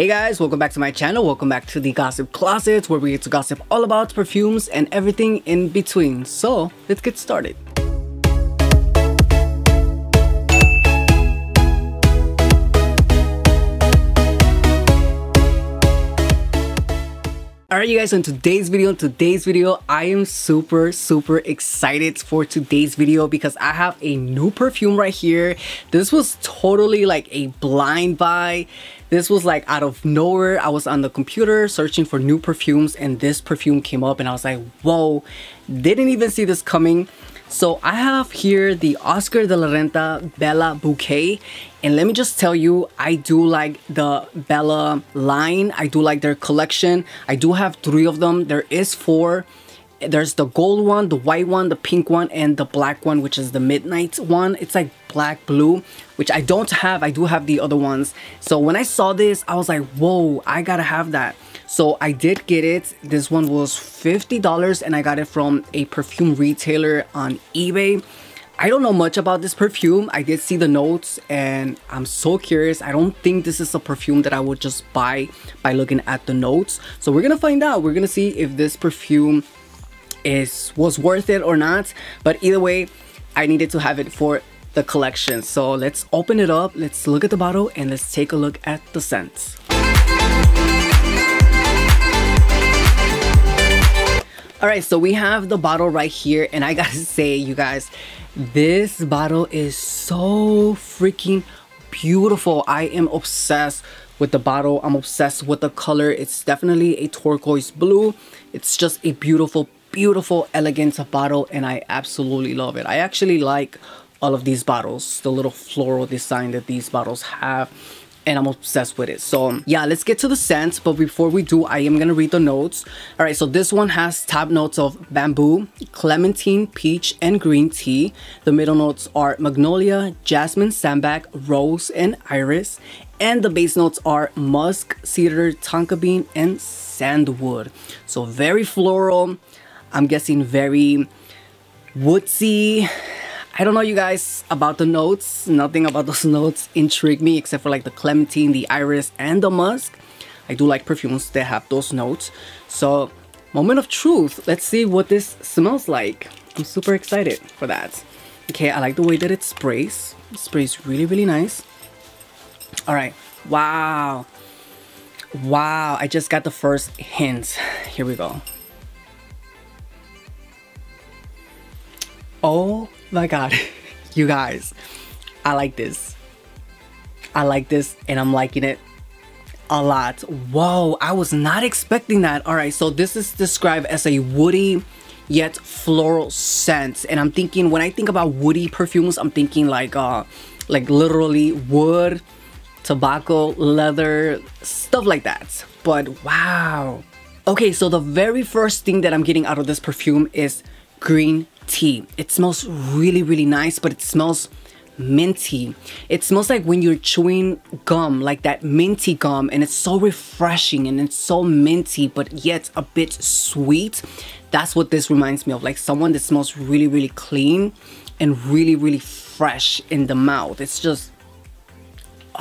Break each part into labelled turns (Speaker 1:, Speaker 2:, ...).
Speaker 1: Hey guys, welcome back to my channel. Welcome back to the Gossip Closet where we get to gossip all about perfumes and everything in between. So let's get started. Alright you guys, in today's video, today's video, I am super, super excited for today's video because I have a new perfume right here. This was totally like a blind buy. This was like out of nowhere. I was on the computer searching for new perfumes and this perfume came up and I was like, whoa, didn't even see this coming. So I have here the Oscar de la Renta Bella Bouquet and let me just tell you, I do like the Bella line. I do like their collection. I do have three of them. There is four. There's the gold one, the white one, the pink one, and the black one, which is the midnight one. It's like black blue, which I don't have. I do have the other ones. So when I saw this, I was like, whoa, I gotta have that. So I did get it. This one was $50 and I got it from a perfume retailer on eBay. I don't know much about this perfume. I did see the notes and I'm so curious. I don't think this is a perfume that I would just buy by looking at the notes. So we're gonna find out. We're gonna see if this perfume is was worth it or not. But either way, I needed to have it for the collection. So let's open it up. Let's look at the bottle and let's take a look at the scents. All right, so we have the bottle right here and I gotta say, you guys, this bottle is so freaking beautiful. I am obsessed with the bottle. I'm obsessed with the color. It's definitely a turquoise blue. It's just a beautiful, beautiful, elegant bottle and I absolutely love it. I actually like all of these bottles, the little floral design that these bottles have and I'm obsessed with it. So yeah, let's get to the scents. But before we do, I am gonna read the notes. All right, so this one has top notes of bamboo, clementine, peach, and green tea. The middle notes are magnolia, jasmine, sambac, rose, and iris. And the base notes are musk, cedar, tonka bean, and sandalwood. So very floral. I'm guessing very woodsy I don't know you guys about the notes. Nothing about those notes intrigue me except for like the clementine, the iris, and the musk. I do like perfumes that have those notes. So, moment of truth. Let's see what this smells like. I'm super excited for that. Okay, I like the way that it sprays. It sprays really, really nice. All right. Wow. Wow. I just got the first hint. Here we go. Oh my god. you guys, I like this. I like this and I'm liking it a lot. Whoa, I was not expecting that. All right, so this is described as a woody yet floral scent. And I'm thinking, when I think about woody perfumes, I'm thinking like, uh, like literally wood, tobacco, leather, stuff like that. But wow. Okay, so the very first thing that I'm getting out of this perfume is green tea. It smells really, really nice, but it smells minty. It smells like when you're chewing gum, like that minty gum, and it's so refreshing and it's so minty, but yet a bit sweet. That's what this reminds me of, like someone that smells really, really clean and really, really fresh in the mouth. It's just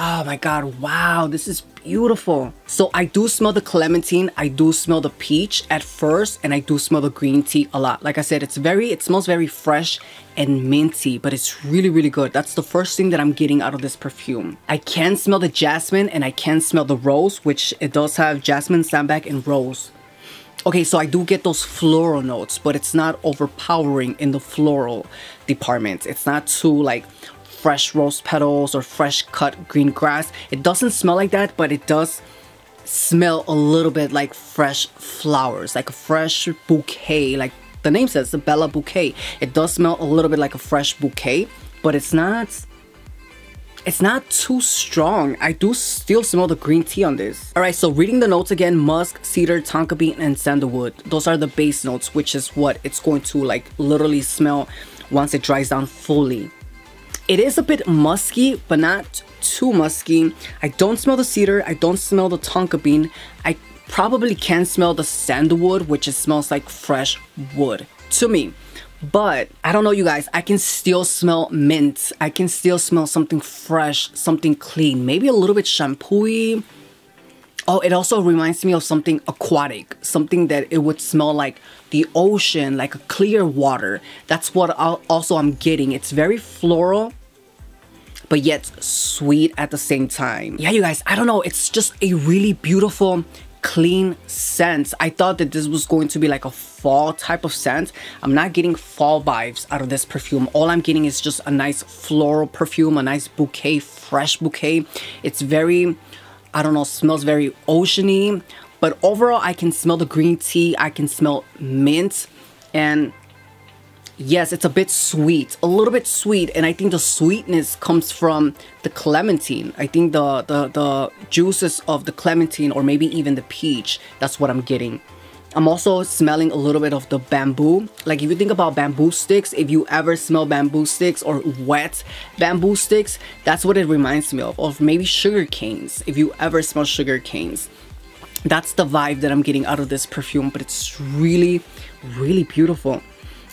Speaker 1: Oh my god, wow, this is beautiful. So I do smell the clementine, I do smell the peach at first, and I do smell the green tea a lot. Like I said, it's very, it smells very fresh and minty, but it's really, really good. That's the first thing that I'm getting out of this perfume. I can smell the jasmine and I can smell the rose, which it does have jasmine, sambac, and rose. Okay, so I do get those floral notes, but it's not overpowering in the floral department. It's not too like fresh rose petals or fresh cut green grass. It doesn't smell like that, but it does smell a little bit like fresh flowers, like a fresh bouquet, like the name says, the Bella Bouquet. It does smell a little bit like a fresh bouquet, but it's not, it's not too strong. I do still smell the green tea on this. All right, so reading the notes again, musk, cedar, tonka bean, and sandalwood. Those are the base notes, which is what it's going to like literally smell once it dries down fully. It is a bit musky, but not too musky. I don't smell the cedar. I don't smell the tonka bean. I probably can smell the sandalwood, which it smells like fresh wood to me. But I don't know you guys, I can still smell mint. I can still smell something fresh, something clean. Maybe a little bit shampooy. Oh, it also reminds me of something aquatic, something that it would smell like the ocean, like a clear water. That's what I'll, also I'm getting. It's very floral, but yet sweet at the same time. Yeah, you guys, I don't know. It's just a really beautiful clean scent. I thought that this was going to be like a fall type of scent. I'm not getting fall vibes out of this perfume. All I'm getting is just a nice floral perfume, a nice bouquet, fresh bouquet. It's very, I don't know, smells very oceany. But overall, I can smell the green tea. I can smell mint. And yes, it's a bit sweet, a little bit sweet, and I think the sweetness comes from the clementine. I think the, the, the juices of the clementine or maybe even the peach, that's what I'm getting. I'm also smelling a little bit of the bamboo. Like if you think about bamboo sticks, if you ever smell bamboo sticks or wet bamboo sticks, that's what it reminds me of, of maybe sugar canes, if you ever smell sugar canes. That's the vibe that I'm getting out of this perfume, but it's really, really beautiful.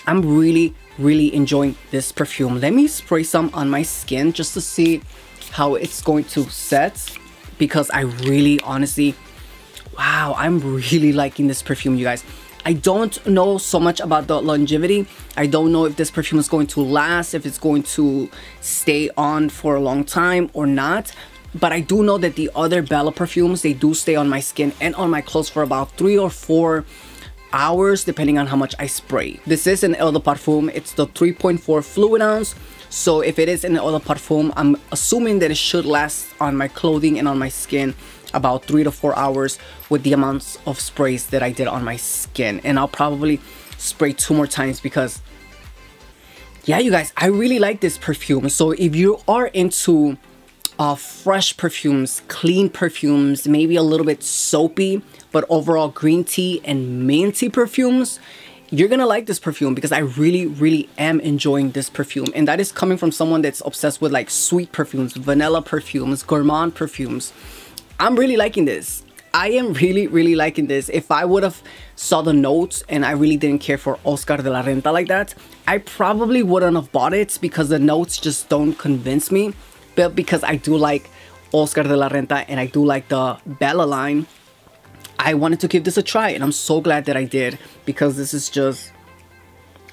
Speaker 1: I'm really, really enjoying this perfume. Let me spray some on my skin just to see how it's going to set because I really honestly, wow, I'm really liking this perfume, you guys. I don't know so much about the longevity. I don't know if this perfume is going to last, if it's going to stay on for a long time or not. But I do know that the other Bella perfumes, they do stay on my skin and on my clothes for about three or four hours depending on how much I spray. This is an Eau de Parfum. It's the 3.4 fluid ounce. So if it is an Eau de Parfum, I'm assuming that it should last on my clothing and on my skin about three to four hours with the amounts of sprays that I did on my skin. And I'll probably spray two more times because yeah, you guys, I really like this perfume. So if you are into uh, fresh perfumes, clean perfumes, maybe a little bit soapy, but overall green tea and minty perfumes, you're gonna like this perfume because I really, really am enjoying this perfume. And that is coming from someone that's obsessed with like sweet perfumes, vanilla perfumes, gourmand perfumes. I'm really liking this. I am really, really liking this. If I would have saw the notes and I really didn't care for Oscar de la Renta like that, I probably wouldn't have bought it because the notes just don't convince me. But because I do like Oscar de la Renta and I do like the Bella line, I wanted to give this a try and I'm so glad that I did because this is just,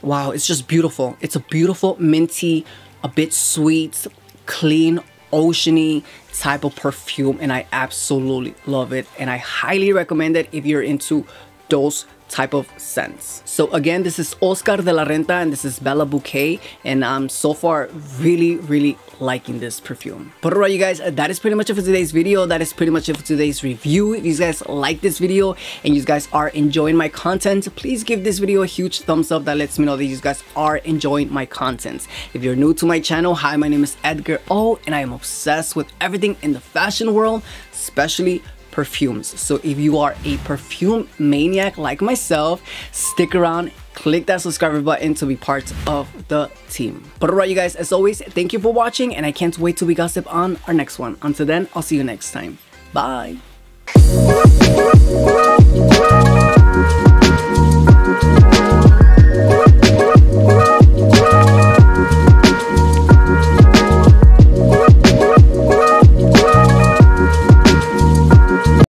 Speaker 1: wow, it's just beautiful. It's a beautiful, minty, a bit sweet, clean, oceany type of perfume and I absolutely love it and I highly recommend it if you're into those type of scents. So again, this is Oscar de la Renta and this is Bella Bouquet and I'm so far really, really liking this perfume. But alright you guys, that is pretty much it for today's video. That is pretty much it for today's review. If you guys like this video and you guys are enjoying my content, please give this video a huge thumbs up. That lets me know that you guys are enjoying my content. If you're new to my channel, hi, my name is Edgar O and I am obsessed with everything in the fashion world, especially perfumes. So if you are a perfume maniac like myself, stick around, click that subscribe button to be part of the team. But alright you guys, as always, thank you for watching and I can't wait till we gossip on our next one. Until then, I'll see you next time. Bye!